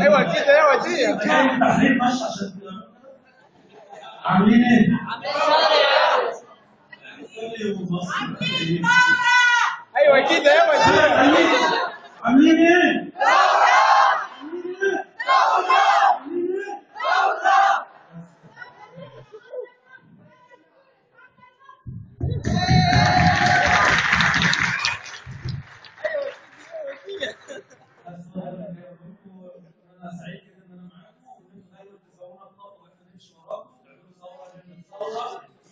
Yawa tija, yawa tija. Amén. Amén. Yawa tija, yawa tija.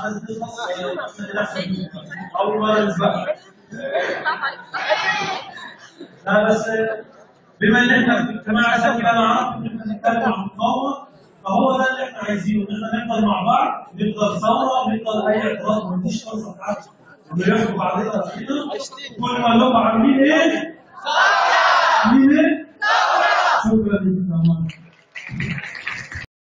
عايز أول نسبقها لا بس بما إن إحنا اجتماع اساسي أنا عارف إن إحنا نتكلم عن المقاومه فهو ده اللي إحنا عايزينه إن إحنا نفضل مع بعض نفضل ثورة نفضل أي اعتراض ما فرصه حد ونلف بعضنا كل ما نبقى عاملين إيه؟ عاملين إيه؟ شكرا لكم